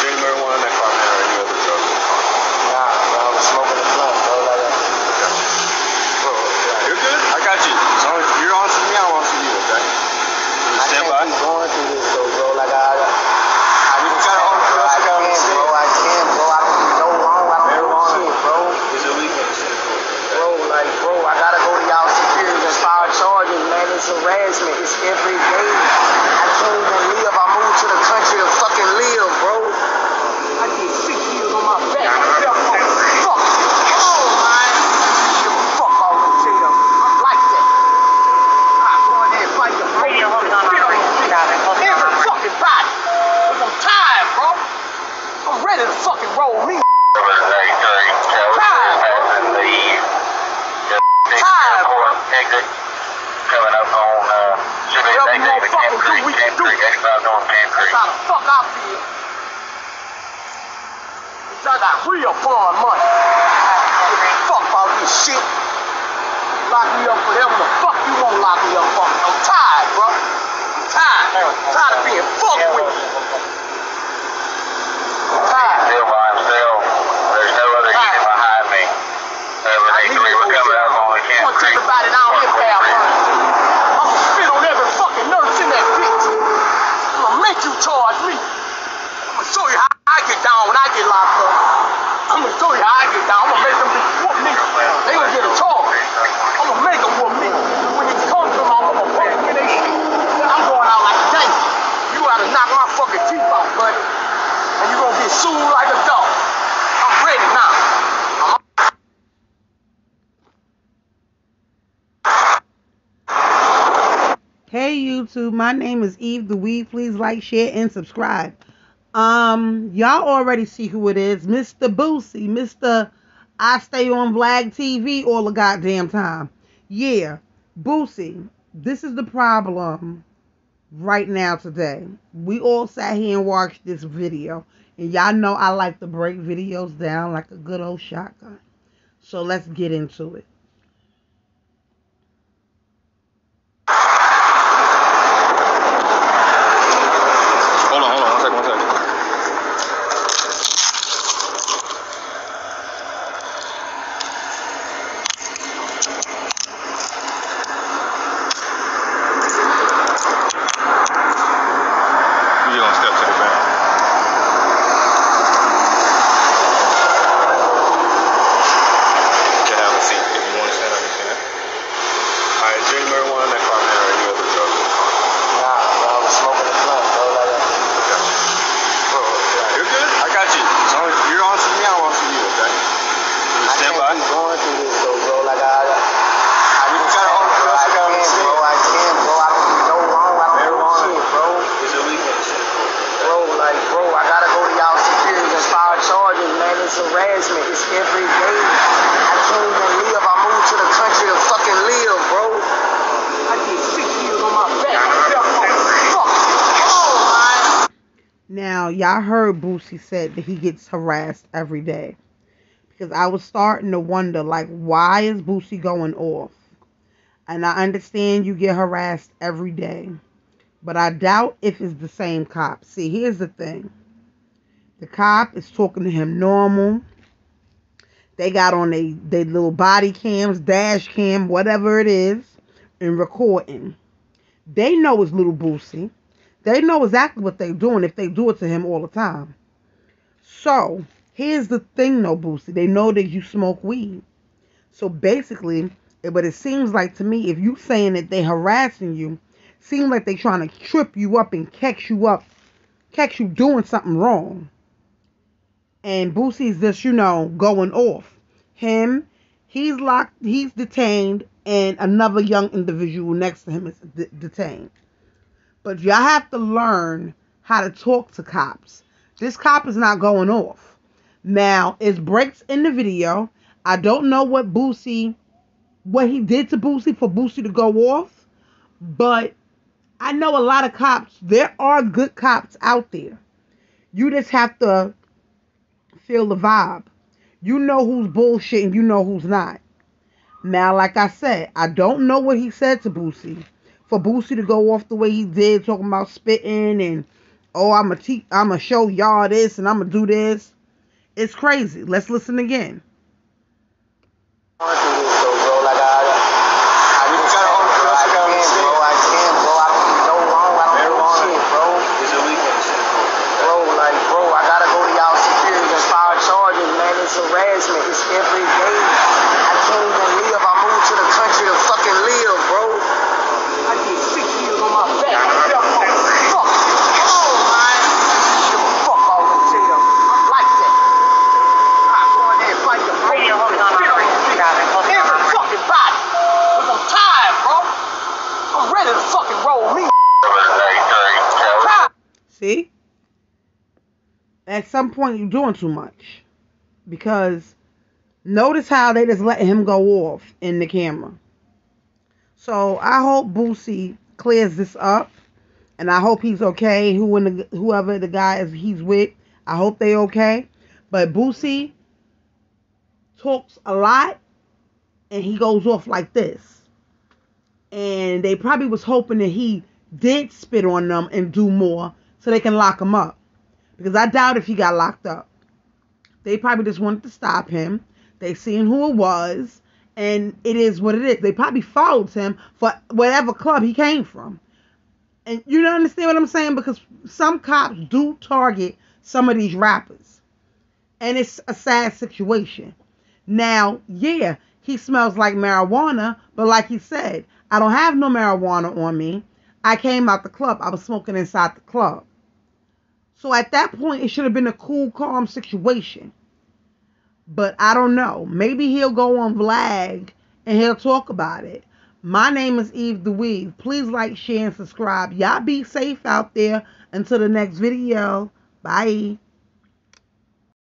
drink marijuana in that car, man, or any other drug in the car? Nah, bro, I'm smoking the blunt, bro. Like uh, that. Bro, yeah, you're good. I got you. As long as you're on to me, I'm on to you, okay? By. I'm going through this, though, bro. You to Camp motherfuckers do, Creek, we can Camp do. Creek, 85 North Camp Creek. How the fuck I got real fun money. Fuck all this shit. Lock me up for whatever the fuck you want to lock me up for. I'm tired, bro. I'm tired. I'm tired of being fucked with. I'm tired. Still by himself. There's no other Time. unit behind me. Uh, I but need they three to were go coming there. up on the I Camp want to take Creek. everybody down here, pal. 143. I'm gonna spit on every fucking nurse in that bitch. I'm gonna make you charge me. I'm gonna show you how I get down when I get locked up. I'm gonna show you how I get down. I'm gonna make them bitches whoop me. They gonna get a charge. I'm gonna make them whoop me. When it comes to my, I'm gonna fucking get they shit. Then I'm going out like a gangster. You gotta knock my fucking teeth out, buddy. And like a dog. I'm ready now. Hey YouTube, my name is Eve the Weave. Please like, share, and subscribe. Um, y'all already see who it is, Mr. Boosie, Mr. I stay on Vlad TV all the goddamn time. Yeah, Boosie, this is the problem right now today. We all sat here and watched this video, and y'all know I like to break videos down like a good old shotgun. So let's get into it. Hold on, hold on, one second, one second. You gonna step to the back. You can have a seat if you want to stand up, you can. Alright, is there any marijuana in that car, man, or any other drugs in the car? Nah, bro, I was smoking a blunt, bro. Like that. You're good. I got you. As long as you're on for me, I'm on for you, okay? You I stand can't by. keep going through this though, bro. Like I, I, I You just gotta hold it bro. close, I you gotta can't, see bro. it. I can't, bro. I don't do no wrong. I don't do Marijuana. shit, bro. It's illegal in the city. Bro, like, bro, I gotta go to y'all security and file harassment. Every day. I can't even live. I moved to the country to fucking live, bro. I get on my back. Now, y'all heard Boosie said that he gets harassed every day. Because I was starting to wonder, like, why is Boosie going off? And I understand you get harassed every day. But I doubt if it's the same cop. See, here's the thing. The cop is talking to him normal. They got on they, they little body cams, dash cam, whatever it is, and recording. They know it's little Boosie. They know exactly what they're doing if they do it to him all the time. So, here's the thing though, Boosie. They know that you smoke weed. So basically, eh, but it seems like to me, if you saying that they harassing you, seems like they trying to trip you up and catch you up, catch you doing something wrong. And Boosie's just, you know, going off. Him, he's locked, he's detained, and another young individual next to him is de- detained. But y'all have to learn how to talk to cops. This cop is not going off. Now, it's breaks in the video. I don't know what Boosie, what he did to Boosie for Boosie to go off, but I know a lot of cops. There are good cops out there. You just have to feel the vibe. You know who's bullshit and you know who's not. Now, like I said, I don't know what he said to Boosie. For Boosie to go off the way he did, talking about spitting and oh, I'ma te- I'ma show y'all this and I'ma do this. It's crazy. Let's listen again. going through this though, bro. Like I, I, You just gotta hold it bro. close, I you gotta can't, see bro. it. I can't, bro. I don't do no wrong. I don't do Marijuana. shit, bro. It's illegal in the city. Bro, like, bro, I gotta go to y'all security and file charges, man. It's harassment. It's every day. I can't even live. I moved to the country to fucking live, bro. I get six years on my back. Fuck. Come on, man. Give a fuck all them jail. I'm like that. I go in there and fight the radio. Spit on your shit. Every fucking body. Cause I'm tired, bro. Fucking roll me. See? at some point you're doing too much. Because notice how they just let him go off in the camera. So I hope Boosie clears this up. And I hope he's okay. Who and the, whoever the guy is he's with, I hope they okay. But Boosie talks a lot and he goes off like this. And they probably was hoping that he did spit on them and do more so they can lock him up. Because I doubt if he got locked up. They probably just wanted to stop him. They seen who it was, and it is what it is. They probably followed him for whatever club he came from. And you don't understand what I'm saying? Because some cops do target some of these rappers. And it's a sad situation. Now, yeah, he smells like marijuana, but like he said, I don't have no marijuana on me. I came out the club. I was smoking inside the club. So at that point, it should have been a cool, calm situation. But I don't know. Maybe he'll go on Vlad and he'll talk about it. My name is Eve the Weave. Please like, share, and subscribe. Y'all be safe out there. Until the next video. Bye.